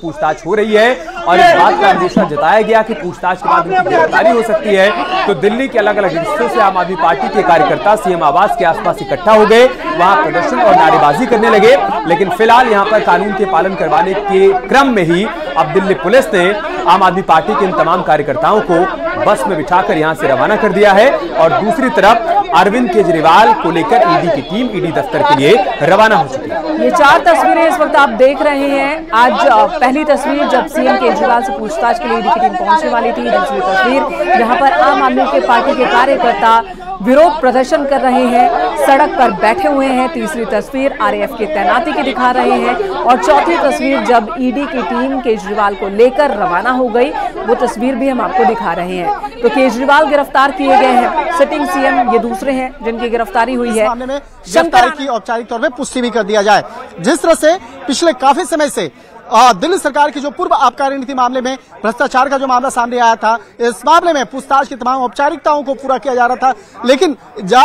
पूछताछ हो रही है और इस बात का अंदेशा जताया गया कि पूछताछ के बाद उनकी गिरफ्तारी हो सकती है। तो दिल्ली के अलग अलग हिस्सों से आम आदमी पार्टी के कार्यकर्ता सीएम आवास के आसपास इकट्ठा हो गए। वहाँ प्रदर्शन और नारेबाजी करने लगे। लेकिन फ़िलहाल यहाँ पर कानून के पालन करवाने के क्रम में ही अब दिल्ली पुलिस ने आम आदमी पार्टी के इन तमाम कार्यकर्ताओं को बस में बिठाकर यहाँ से रवाना कर दिया है। और दूसरी तरफ़ अरविंद केजरीवाल को लेकर ईडी की टीम ईडी दफ्तर के लिए रवाना हो चुकी है। ये चार तस्वीरें इस वक्त आप देख रहे हैं। आज पहली तस्वीर जब सीएम केजरीवाल से पूछताछ के लिए ईडी की टीम पहुँचने वाली थी, दूसरी तस्वीर जहाँ पर आम आदमी के पार्टी के कार्यकर्ता विरोध प्रदर्शन कर रहे हैं, सड़क पर बैठे हुए हैं। तीसरी तस्वीर आरएएफ की तैनाती की दिखा रहे हैं और चौथी तस्वीर जब ईडी की टीम केजरीवाल को लेकर रवाना हो गई वो तस्वीर भी हम आपको दिखा रहे हैं। तो केजरीवाल गिरफ़्तार किए गए हैं। सिटिंग सीएम ये दूसरे हैं जिनकी गिरफ्तारी हुई है। मामले में शंकर गिरफ्तारी की औपचारिक तौर पे पुष्टि भी कर दिया जाए। जिस तरह से पिछले काफ़ी समय से दिल्ली सरकार की जो पूर्व आबकारी नीति मामले में भ्रष्टाचार का जो मामला सामने आया था इस मामले में पूछताछ की तमाम औपचारिकताओं को पूरा किया जा रहा था। लेकिन जा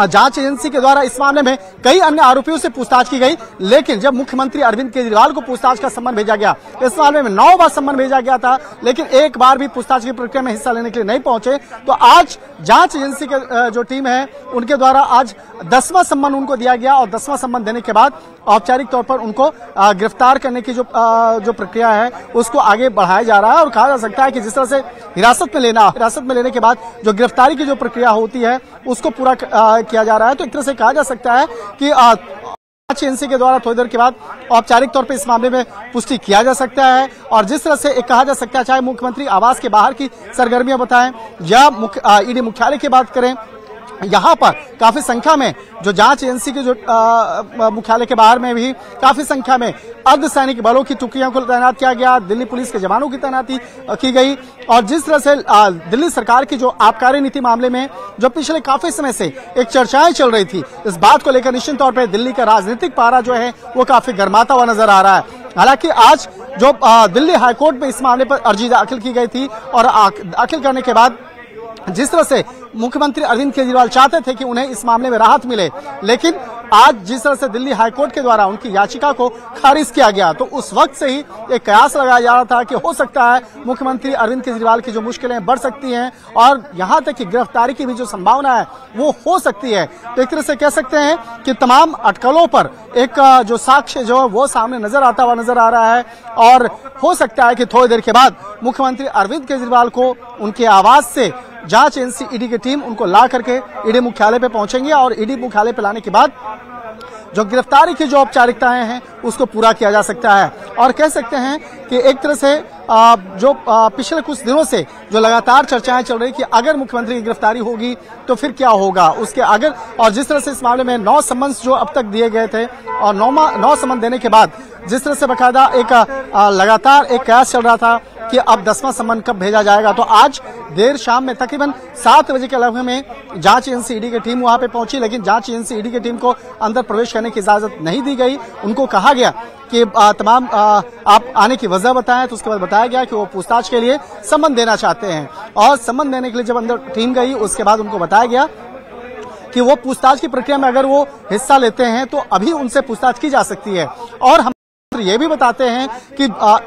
जाँच एजेंसी के द्वारा इस मामले में कई अन्य आरोपियों से पूछताछ की गई, लेकिन जब मुख्यमंत्री अरविंद केजरीवाल को पूछताछ का सम्मान भेजा गया, इस मामले में नौ बार सम्मान भेजा गया था, लेकिन एक बार भी पूछताछ की प्रक्रिया में हिस्सा लेने के लिए नहीं पहुँचे तो आज जाँच एजेंसी के जो टीम है, उनके द्वारा आज दसवां सम्मन उनको दिया गया और दसवां सम्मन देने के बाद औपचारिक तौर पर उनको गिरफ़्तार करने की जो जो प्रक्रिया है, उसको आगे बढ़ाया जा रहा है और कहा जा सकता है कि जिस तरह से हिरासत में लेना, हिरासत में लेने के बाद जो गिरफ्तारी की जो प्रक्रिया होती है, उसको पूरा किया जा रहा है। तो एक तरह से कहा जा सकता है कि जाँच के द्वारा थोड़ी देर के बाद औपचारिक तौर पर इस मामले में पुष्टि किया जा सकता है। और जिस तरह से कहा जा सकता है, चाहे मुख्यमंत्री आवास के बाहर की सरगर्मियाँ बताएँ या ईडी मुख्यालय की बात करें यहाँ पर काफ़ी संख्या में जो जाँच एजेंसी के जो मुख्यालय के बाहर में भी काफ़ी संख्या में अर्धसैनिक बलों की टुकड़ियों को तैनात किया गया दिल्ली पुलिस के जवानों की तैनाती की गई। और जिस तरह से अ, दिल्ली सरकार की जो आबकारी नीति मामले में जो पिछले काफ़ी समय से एक चर्चाएँ चल रही थी इस बात को लेकर निश्चित तौर पर दिल्ली का राजनीतिक पारा जो है वो काफ़ी गर्माता हुआ नज़र आ रहा है। हालाँकि आज जो दिल्ली हाईकोर्ट में इस मामले पर अर्जी दाखिल की गई थी और दाखिल करने के बाद जिस तरह से मुख्यमंत्री अरविंद केजरीवाल चाहते थे कि उन्हें इस मामले में राहत मिले, लेकिन आज जिस तरह से दिल्ली हाईकोर्ट के द्वारा उनकी याचिका को खारिज किया गया तो उस वक्त से ही एक कयास लगाया जा रहा था कि हो सकता है मुख्यमंत्री अरविंद केजरीवाल की जो मुश्किलें बढ़ सकती हैं और यहाँ तक कि गिरफ्तारी की भी जो संभावना है, वो हो सकती है। तो एक तरह से कह सकते हैं कि तमाम अटकलों पर एक जो साक्ष्य जो है, वो सामने नज़र आता हुआ नज़र आ रहा है और हो सकता है कि थोड़ी देर के बाद मुख्यमंत्री अरविंद केजरीवाल को उनके आवाज़ से जाँच एजेंसी ईडी की टीम उनको ला करके ईडी मुख्यालय पे पहुँचेंगे और ईडी मुख्यालय पे लाने के बाद जो गिरफ्तारी की जो औपचारिकताएँ हैं, उसको पूरा किया जा सकता है। और कह सकते हैं कि एक तरह से जो पिछले कुछ दिनों से जो लगातार चर्चाएँ चल रही कि अगर मुख्यमंत्री की गिरफ्तारी होगी तो फिर क्या होगा? उसके अगर और जिस तरह से इस मामले में नौ सम्मन्स जो अब तक दिए गए थे, और नौ नौ सम्मन देने के बाद, जिस तरह से बकायदा एक लगातार एक कयास चल रहा था कि अब दसवां सम्मन कब भेजा जाएगा? तो आज देर शाम में तकरीबन सात बजे के लगभग में जाँच एजेंसी की टीम वहाँ पे पहुँची, लेकिन जाँच एजेंसी की टीम को अंदर प्रवेश करने की इजाज़त नहीं दी गई। उनको कहा गया कि तमाम आप आने की वजह बताएँ तो उसके बाद बताया गया कि वो पूछताछ के लिए सम्मन देना चाहते हैं। और सम्मन देने के लिए जब अंदर टीम गई, उसके बाद उनको बताया गया कि वो पूछताछ की प्रक्रिया में अगर वो हिस्सा लेते हैं तो अभी उनसे पूछताछ की जा सकती है। और हम ये भी बताते हैं कि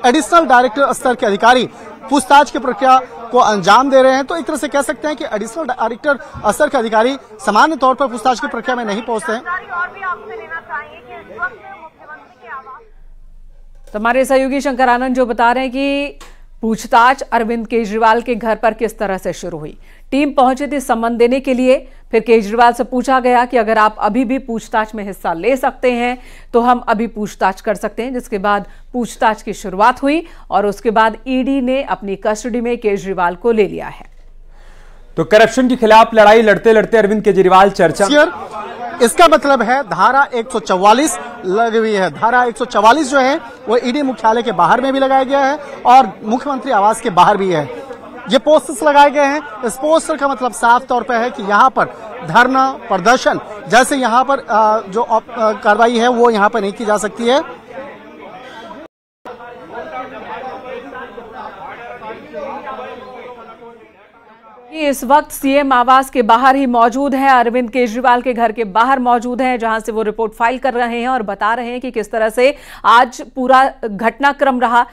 एडिशनल डायरेक्टर स्तर के अधिकारी पूछताछ की प्रक्रिया को अंजाम दे रहे हैं। तो एक तरह से कह सकते हैं कि एडिशनल डायरेक्टर स्तर के अधिकारी सामान्य तौर पर पूछताछ की प्रक्रिया में नहीं पहुँचते हैं। जानकारी और भी आपसे लेना चाहेंगे कि इस वक्त मुख्यमंत्री के आवास तो हमारे सहयोगी शंकर आनंद जो बता रहे हैं कि पूछताछ अरविंद केजरीवाल के घर पर किस तरह से शुरू हुई? टीम पहुँची थी सम्मन देने के लिए फिर केजरीवाल से पूछा गया कि अगर आप अभी भी पूछताछ में हिस्सा ले सकते हैं तो हम अभी पूछताछ कर सकते हैं जिसके बाद पूछताछ की शुरुआत हुई और उसके बाद ईडी ने अपनी कस्टडी में केजरीवाल को ले लिया है। तो करप्शन के खिलाफ लड़ाई लड़ते लड़ते अरविंद केजरीवाल चर्चा इसका मतलब है धारा 144 लगी हुई है। धारा 144 जो है, वो ईडी मुख्यालय के बाहर में भी लगाया गया है और मुख्यमंत्री आवास के बाहर भी है। ये पोस्टर्स लगाए गए हैं। इस पोस्टर का मतलब साफ़ तौर पर है कि यहाँ पर धरना प्रदर्शन, जैसे यहाँ पर जो कार्रवाई है, वो यहाँ पर नहीं की जा सकती है। ये इस वक्त सीएम आवास के बाहर ही मौजूद हैं। अरविंद केजरीवाल के घर के बाहर मौजूद हैं, जहाँ से वो रिपोर्ट फ़ाइल कर रहे हैं और बता रहे हैं कि किस तरह से आज पूरा घटनाक्रम रहा।